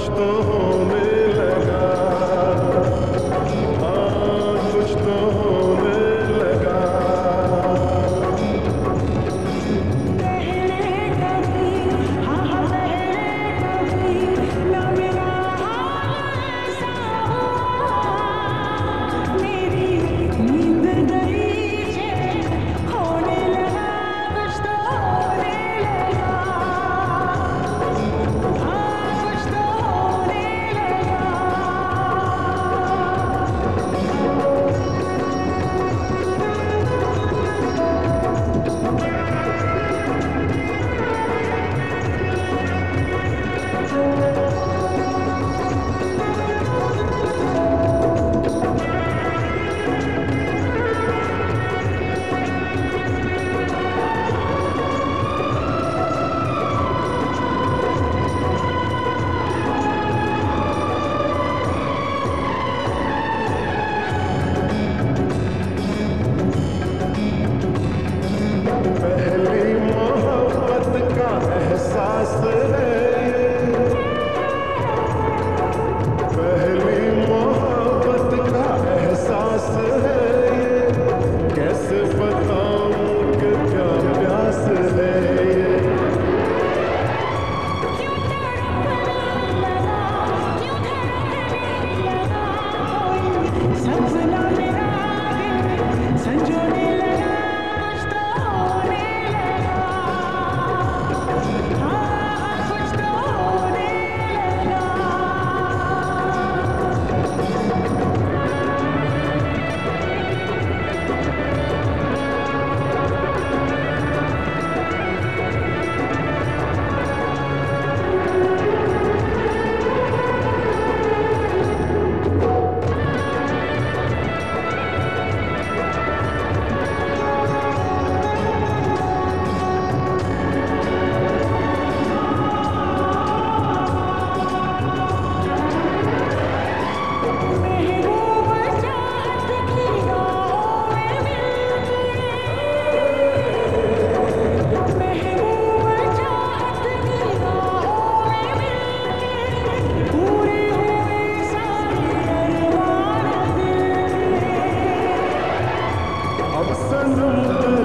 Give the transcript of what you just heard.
watch the whole Santo